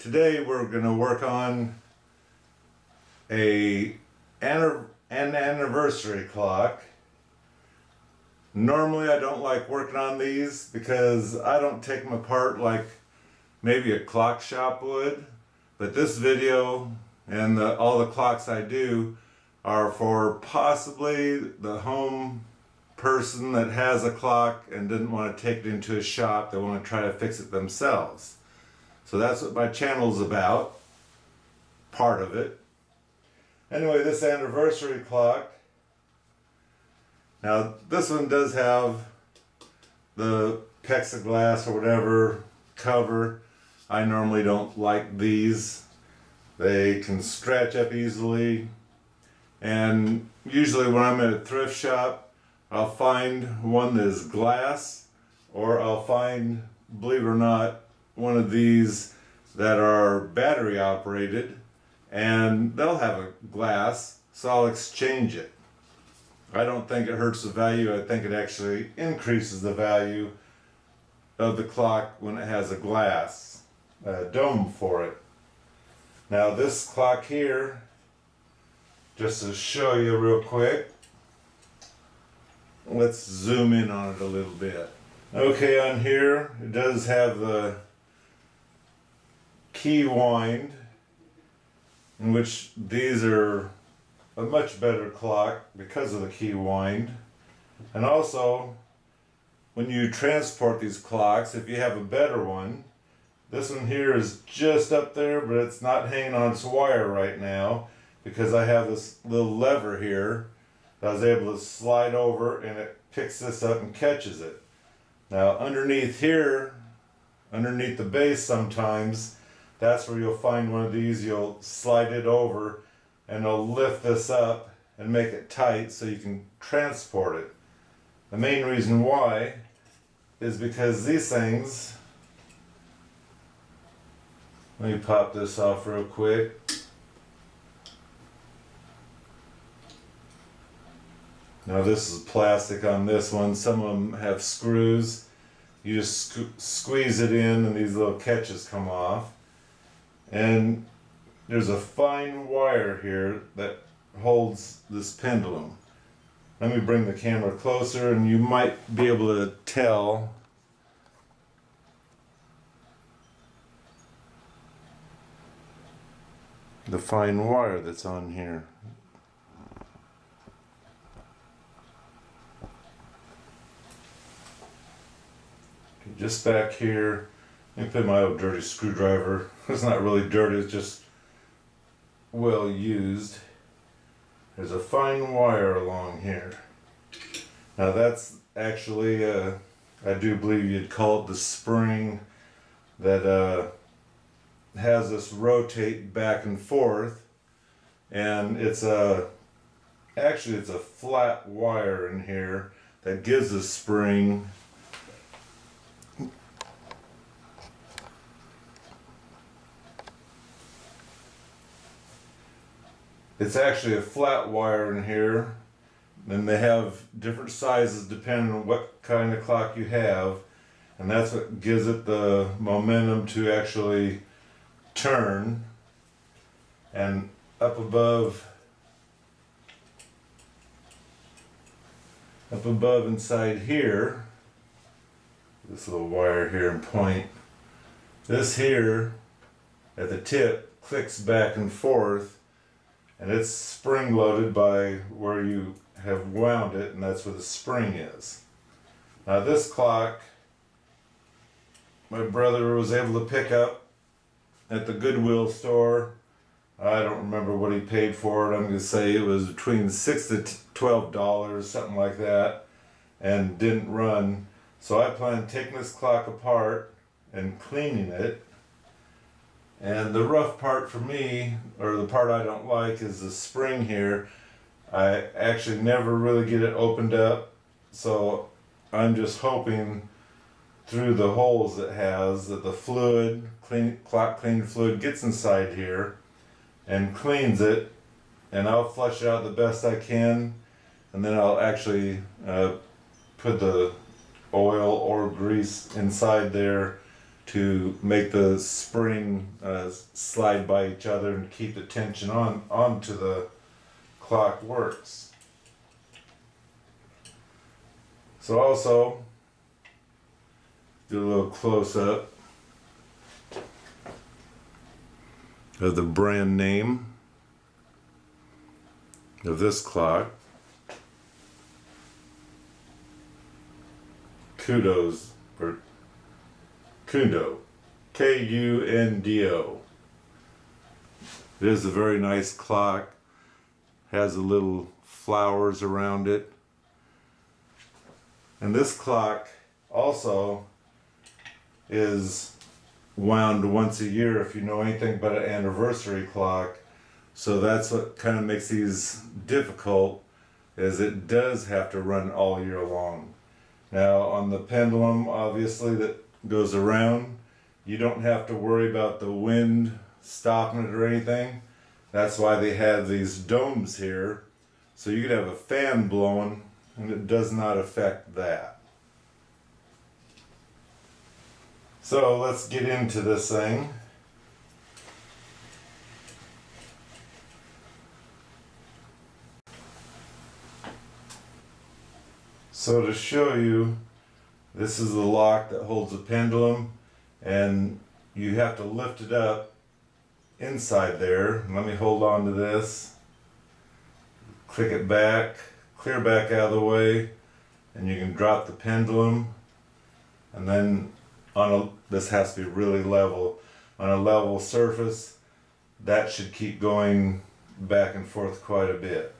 today we're going to work on a an anniversary clock. Normally I don't like working on these because I don't take them apart like maybe a clock shop would. But this video and the, all the clocks I do are for possibly the home person that has a clock and didn't want to take it into a shop. They want to try to fix it themselves. So that's what my channel is about. Part of it. Anyway, this anniversary clock. Now, this one does have the plexiglass or whatever cover. I normally don't like these. They can stretch up easily. And usually when I'm at a thrift shop, I'll find one that is glass or I'll find, believe it or not, one of these that are battery operated and they'll have a glass so I'll exchange it. I don't think it hurts the value, I think it actually increases the value of the clock when it has a glass a dome for it. Now this clock here, just to show you real quick, let's zoom in on it a little bit. Okay, on here it does have the key wind in which these are a much better clock because of the key wind. And also when you transport these clocks if you have a better one this one here is just up there but it's not hanging on its wire right now because I have this little lever here that I was able to slide over and it picks this up and catches it. Now underneath here underneath the base sometimes that's where you'll find one of these, you'll slide it over and it'll lift this up and make it tight so you can transport it. The main reason why is because these things, let me pop this off real quick. Now this is plastic on this one, some of them have screws. You just squeeze it in and these little catches come off and there's a fine wire here that holds this pendulum. Let me bring the camera closer and you might be able to tell the fine wire that's on here. Just back here put my old dirty screwdriver. It's not really dirty, it's just well used. There's a fine wire along here. Now that's actually, uh, I do believe you'd call it the spring that uh, has us rotate back and forth. And it's a, actually it's a flat wire in here that gives the spring It's actually a flat wire in here. And they have different sizes depending on what kind of clock you have. And that's what gives it the momentum to actually turn. And up above, up above inside here, this little wire here and point, this here at the tip clicks back and forth and it's spring loaded by where you have wound it and that's where the spring is. Now this clock my brother was able to pick up at the Goodwill store. I don't remember what he paid for it. I'm going to say it was between 6 to $12, something like that, and didn't run. So I plan taking this clock apart and cleaning it and the rough part for me, or the part I don't like, is the spring here. I actually never really get it opened up, so I'm just hoping through the holes it has that the fluid, clean, clock clean fluid gets inside here and cleans it and I'll flush it out the best I can and then I'll actually uh, put the oil or grease inside there to make the spring uh, slide by each other and keep the tension on onto the clock works. So also do a little close up of the brand name of this clock. Kudos or Kundo, K U N D O. It is a very nice clock. Has a little flowers around it. And this clock also is wound once a year if you know anything but an anniversary clock. So that's what kind of makes these difficult is it does have to run all year long. Now on the pendulum obviously that goes around you don't have to worry about the wind stopping it or anything. That's why they have these domes here. So you could have a fan blowing and it does not affect that. So let's get into this thing. So to show you, this is the lock that holds the pendulum and you have to lift it up inside there. Let me hold on to this. Click it back, clear back out of the way, and you can drop the pendulum and then on a this has to be really level on a level surface that should keep going back and forth quite a bit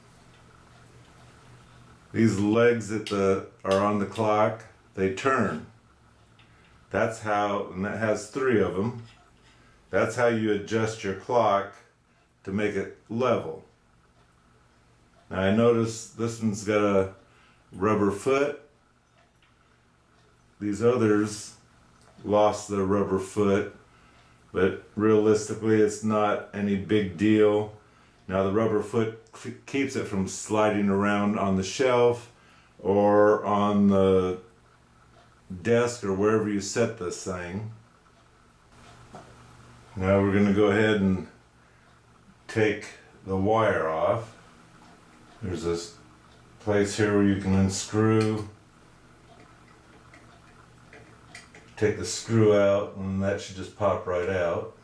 these legs that the are on the clock they turn. That's how and that has three of them. That's how you adjust your clock to make it level. Now I notice this one's got a rubber foot. These others lost the rubber foot, but realistically, it's not any big deal. Now, the rubber foot keeps it from sliding around on the shelf or on the desk or wherever you set this thing. Now, we're going to go ahead and take the wire off. There's this place here where you can unscrew take the screw out and that should just pop right out.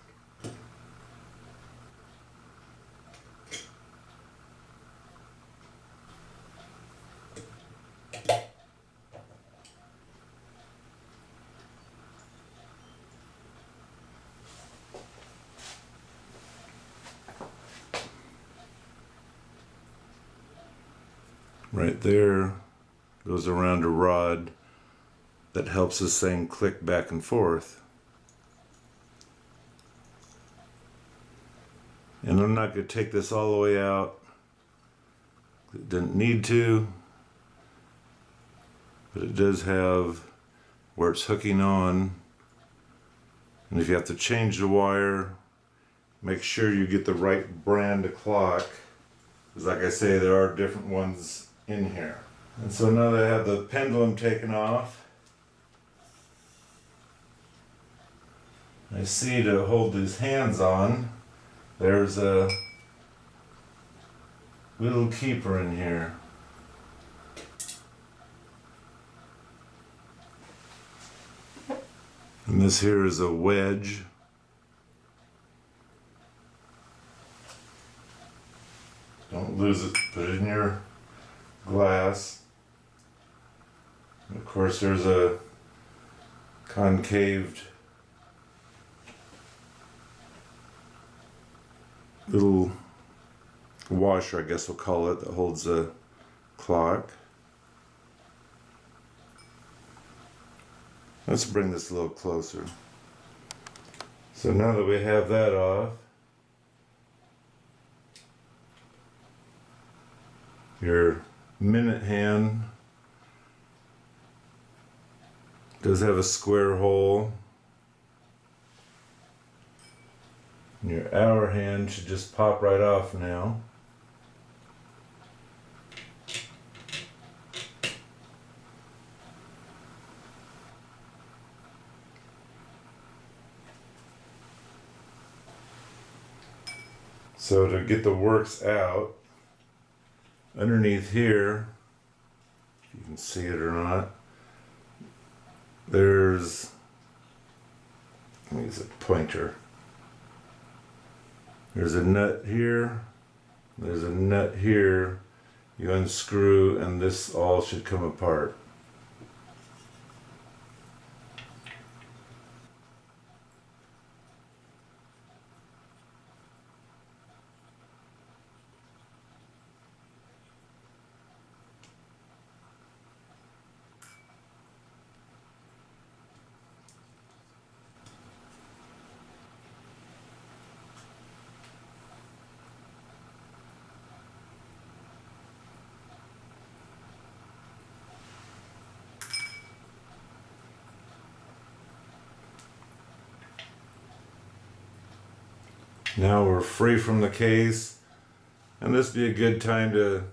Right there goes around a rod that helps this thing click back and forth. And I'm not going to take this all the way out. It didn't need to. But it does have where it's hooking on. And if you have to change the wire, make sure you get the right brand of clock. Because like I say, there are different ones in here. And so now I have the pendulum taken off, I see to hold these hands on, there's a little keeper in here. And this here is a wedge. Don't lose it, put it in your glass. And of course there's a concaved little washer, I guess we'll call it, that holds the clock. Let's bring this a little closer. So now that we have that off, your minute hand Does have a square hole. And your hour hand should just pop right off now. So to get the works out, underneath here, if you can see it or not, there's, let me use a pointer. There's a nut here, there's a nut here, you unscrew and this all should come apart. Now we're free from the case and this be a good time to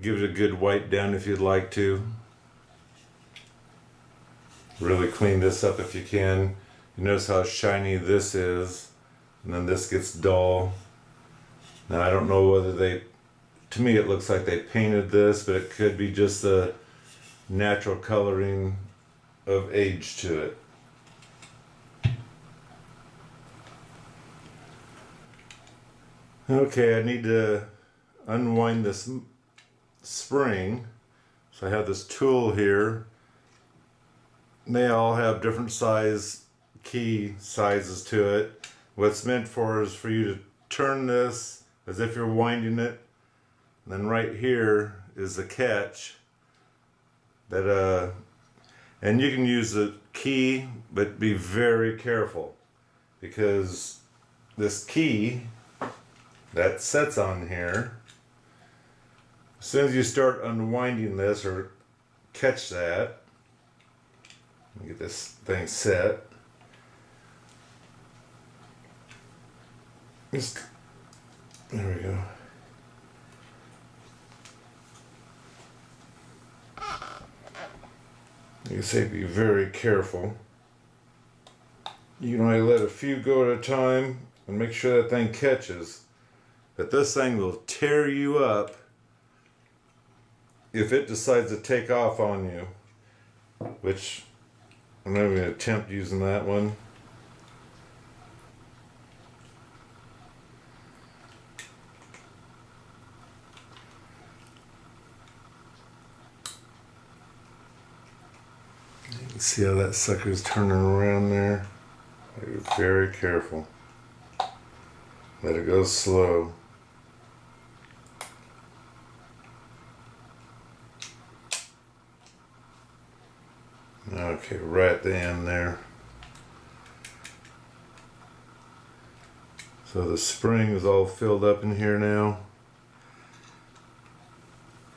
give it a good wipe down if you'd like to. Really clean this up if you can. You notice how shiny this is and then this gets dull. Now I don't know whether they, to me it looks like they painted this but it could be just the natural coloring of age to it. Okay, I need to unwind this spring. So I have this tool here. They all have different size key sizes to it. What's meant for is for you to turn this as if you're winding it. And then right here is the catch that uh and you can use the key but be very careful because this key that sets on here. As soon as you start unwinding this or catch that, get this thing set. Just, there we go. You say be very careful. You can only let a few go at a time and make sure that thing catches that this thing will tear you up if it decides to take off on you which I'm not even going to attempt using that one. See how that sucker's turning around there? Very careful. Let it go slow Okay, right at the end there. So the spring is all filled up in here now.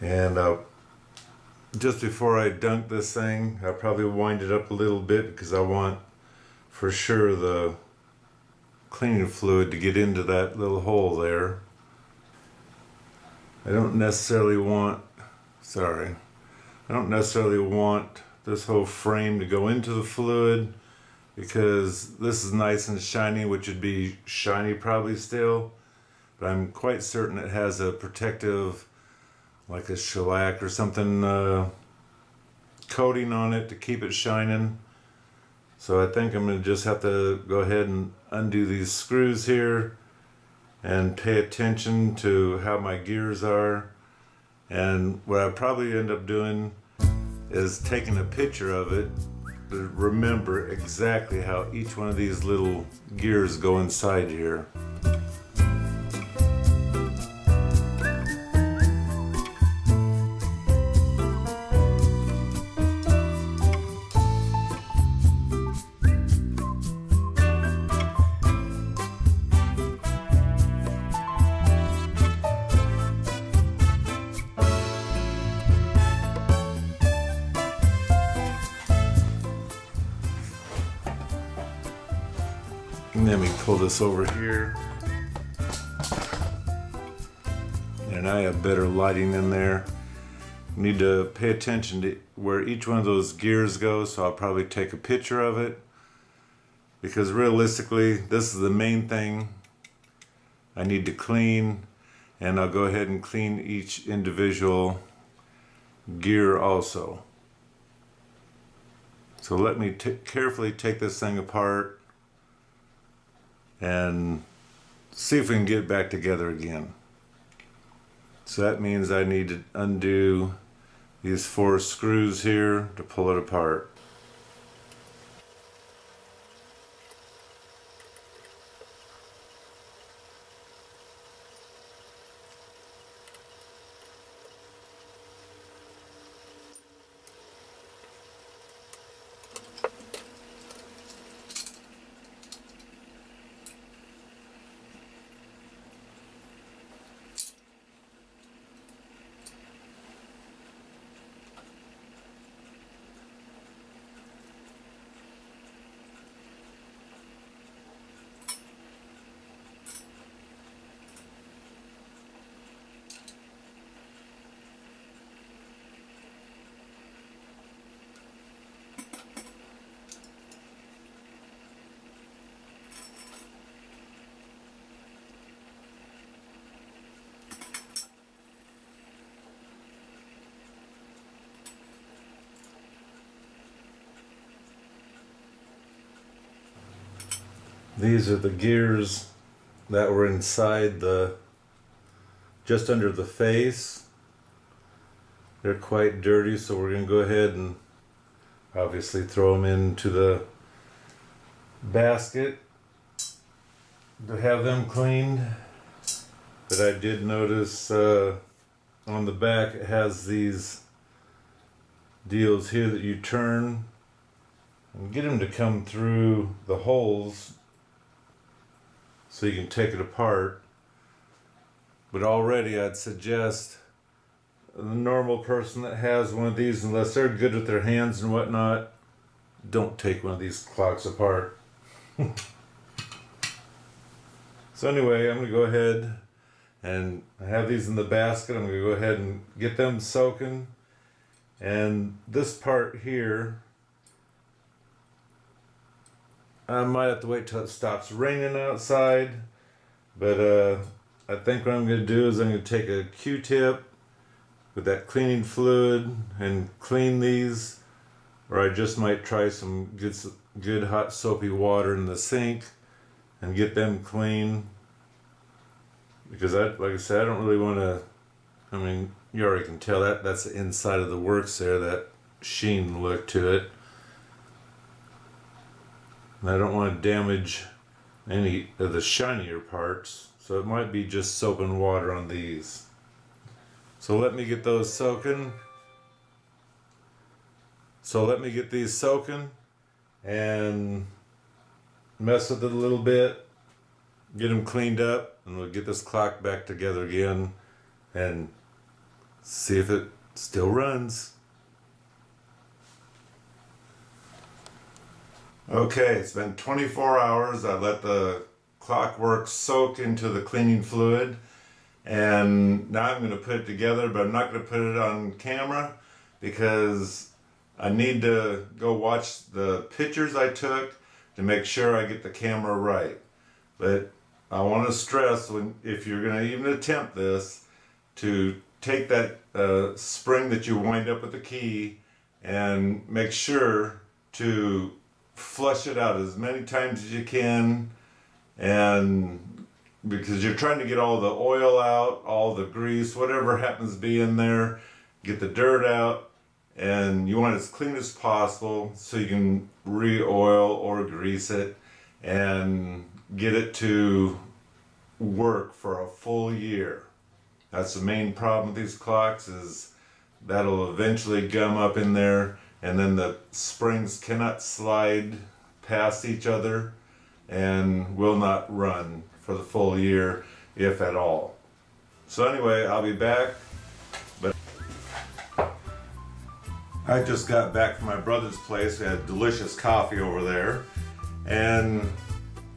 And uh, just before I dunk this thing, I'll probably wind it up a little bit because I want for sure the cleaning fluid to get into that little hole there. I don't necessarily want, sorry, I don't necessarily want this whole frame to go into the fluid because this is nice and shiny which would be shiny probably still but I'm quite certain it has a protective like a shellac or something uh, coating on it to keep it shining. So I think I'm going to just have to go ahead and undo these screws here and pay attention to how my gears are and what I probably end up doing is taking a picture of it to remember exactly how each one of these little gears go inside here. Over here. And I have better lighting in there. Need to pay attention to where each one of those gears goes, so I'll probably take a picture of it. Because realistically, this is the main thing I need to clean and I'll go ahead and clean each individual gear also. So let me carefully take this thing apart and see if we can get back together again. So that means I need to undo these four screws here to pull it apart. These are the gears that were inside the, just under the face. They're quite dirty, so we're going to go ahead and obviously throw them into the basket to have them cleaned. But I did notice uh, on the back it has these deals here that you turn and get them to come through the holes so you can take it apart. But already I'd suggest the normal person that has one of these, unless they're good with their hands and whatnot, don't take one of these clocks apart. so anyway, I'm going to go ahead and I have these in the basket. I'm going to go ahead and get them soaking. And this part here I might have to wait till it stops raining outside. But uh, I think what I'm going to do is I'm going to take a Q-tip with that cleaning fluid and clean these. Or I just might try some good, good hot soapy water in the sink and get them clean. Because I, like I said, I don't really want to, I mean, you already can tell that that's the inside of the works there, that sheen look to it. And I don't want to damage any of the shinier parts, so it might be just soap and water on these. So let me get those soaking. So let me get these soaking and mess with it a little bit, get them cleaned up, and we'll get this clock back together again and see if it still runs. Okay, it's been 24 hours. I let the clockwork soak into the cleaning fluid and now I'm going to put it together but I'm not going to put it on camera because I need to go watch the pictures I took to make sure I get the camera right. But I want to stress when if you're going to even attempt this to take that uh, spring that you wind up with the key and make sure to flush it out as many times as you can. And because you're trying to get all the oil out, all the grease, whatever happens to be in there, get the dirt out, and you want it as clean as possible so you can re-oil or grease it and get it to work for a full year. That's the main problem with these clocks is that'll eventually gum up in there and then the springs cannot slide past each other and will not run for the full year if at all. So anyway, I'll be back. But I just got back from my brother's place. We had delicious coffee over there. And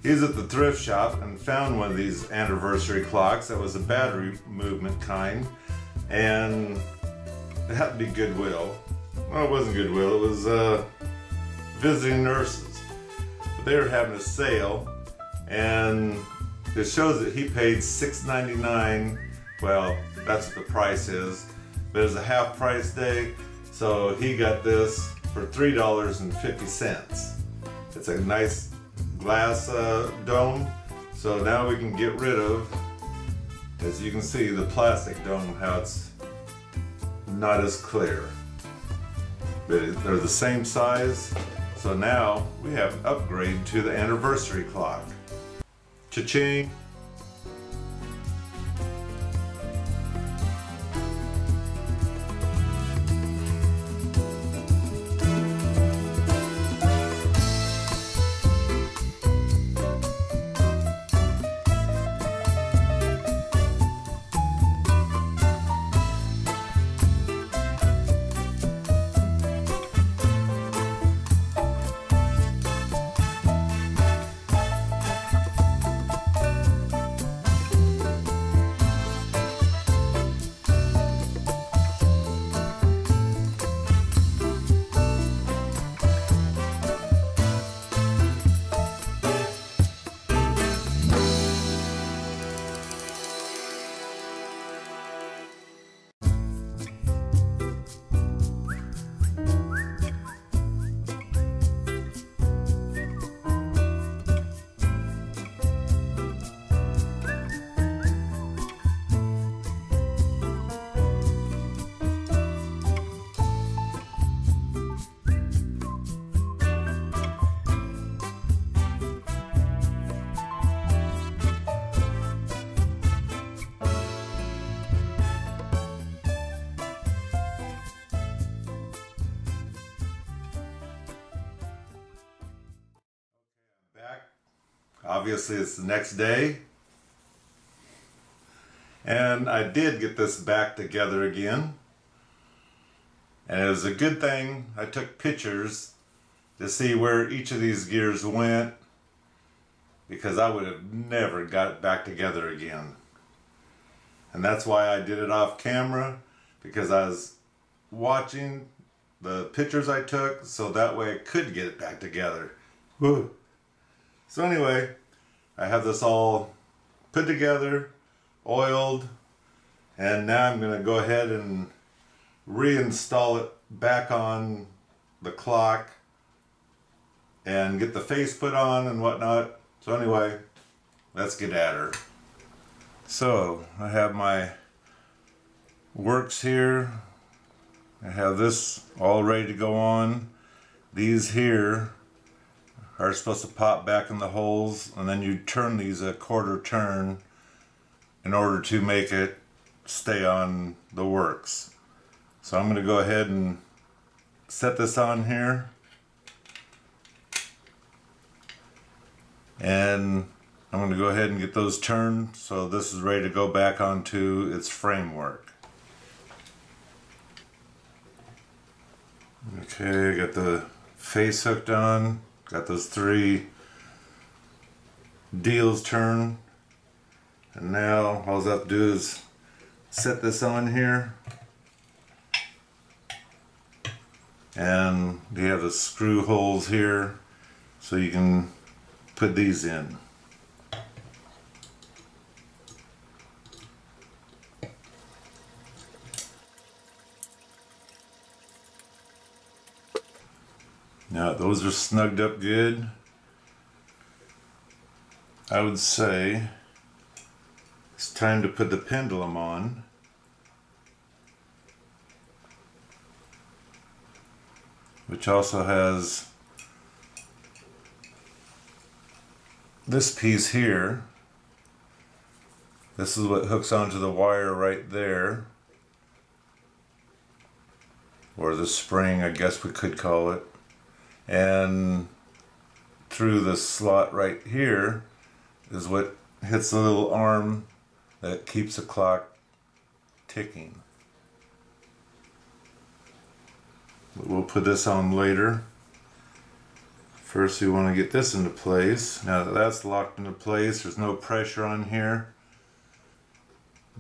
he's at the thrift shop and found one of these anniversary clocks that was a battery movement kind. And to be Goodwill. Well, it wasn't Goodwill, it was uh, visiting nurses. But they were having a sale, and it shows that he paid $6.99. Well, that's what the price is. But it's a half price day, so he got this for $3.50. It's a nice glass uh, dome. So now we can get rid of, as you can see, the plastic dome, how it's not as clear. They're the same size. So now we have upgrade to the anniversary clock. Cha-ching! Obviously, it's the next day. And I did get this back together again. And it was a good thing I took pictures to see where each of these gears went because I would have never got it back together again. And that's why I did it off camera because I was watching the pictures I took so that way I could get it back together. So anyway, I have this all put together, oiled, and now I'm going to go ahead and reinstall it back on the clock and get the face put on and whatnot. So anyway, let's get at her. So I have my works here. I have this all ready to go on. These here are supposed to pop back in the holes and then you turn these a quarter turn in order to make it stay on the works. So I'm going to go ahead and set this on here and I'm going to go ahead and get those turned so this is ready to go back onto its framework. Okay, I got the face hooked on, got those three deals turned, and now all I have to do is set this on here. And you have the screw holes here so you can put these in. Now those are snugged up good. I would say it's time to put the pendulum on. Which also has this piece here. This is what hooks onto the wire right there. Or the spring, I guess we could call it and through the slot right here is what hits the little arm that keeps the clock ticking. But We'll put this on later. First we want to get this into place. Now that that's locked into place, there's no pressure on here.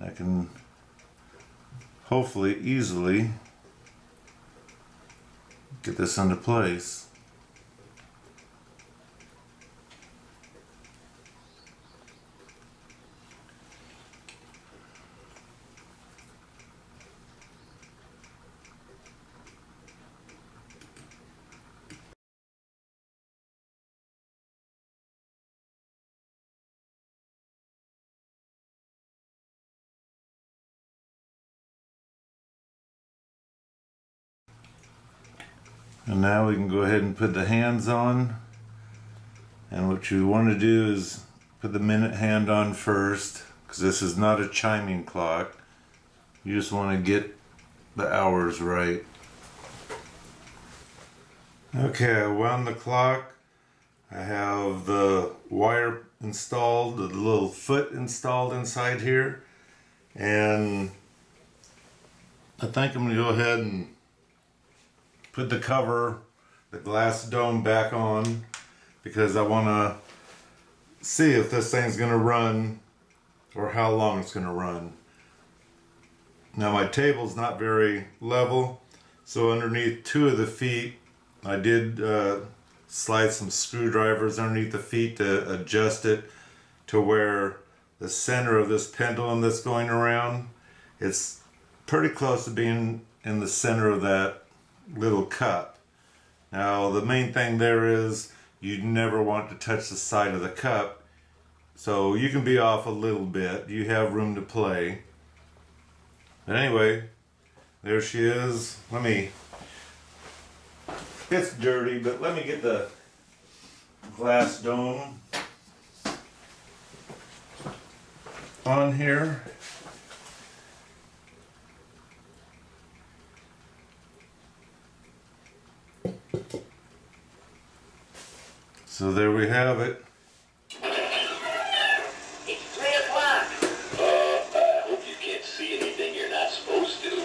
I can hopefully easily get this into place. And now we can go ahead and put the hands on. And what you want to do is put the minute hand on first because this is not a chiming clock. You just want to get the hours right. Okay, I wound the clock. I have the wire installed, the little foot installed inside here. And I think I'm going to go ahead and put the cover, the glass dome back on because I want to see if this thing's going to run or how long it's going to run. Now my table's not very level, so underneath two of the feet, I did uh, slide some screwdrivers underneath the feet to adjust it to where the center of this pendulum that's going around, it's pretty close to being in the center of that little cup. Now the main thing there is you never want to touch the side of the cup so you can be off a little bit. You have room to play. But anyway there she is. Let me it's dirty but let me get the glass dome on here So there we have it. It's three o'clock. Uh, I hope you can't see anything you're not supposed to.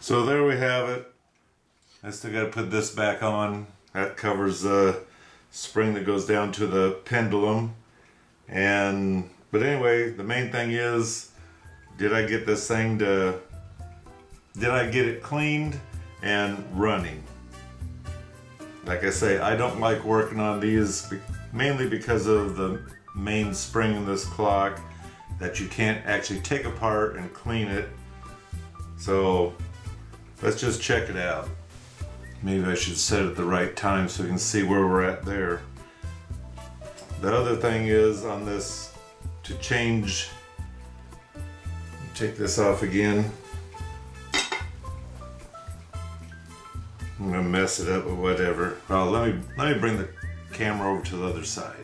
So there we have it. I still got to put this back on. That covers the spring that goes down to the pendulum. And but anyway, the main thing is, did I get this thing to? Did I get it cleaned? and running. Like I say, I don't like working on these mainly because of the main spring in this clock that you can't actually take apart and clean it. So let's just check it out. Maybe I should set it the right time so we can see where we're at there. The other thing is on this to change, take this off again. I'm gonna mess it up or whatever. Well, let me let me bring the camera over to the other side.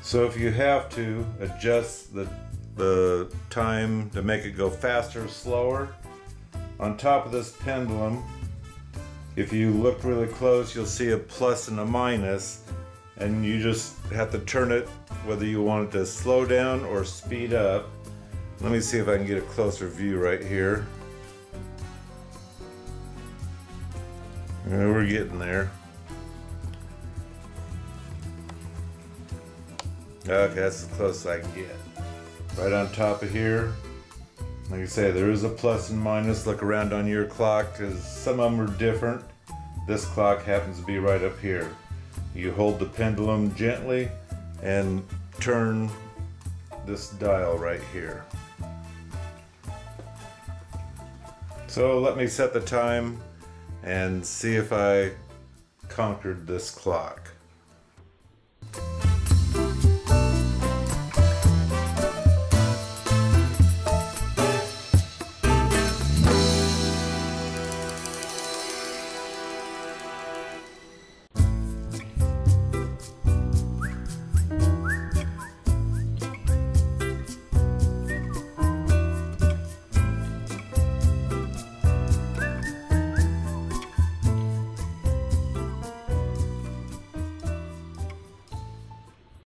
So if you have to adjust the the time to make it go faster or slower, on top of this pendulum, if you look really close, you'll see a plus and a minus, and you just have to turn it whether you want it to slow down or speed up. Let me see if I can get a closer view right here. We're getting there. Okay, that's as close as I can get. Right on top of here. Like I say, there is a plus and minus. Look around on your clock because some of them are different. This clock happens to be right up here. You hold the pendulum gently and turn this dial right here. So let me set the time and see if I conquered this clock.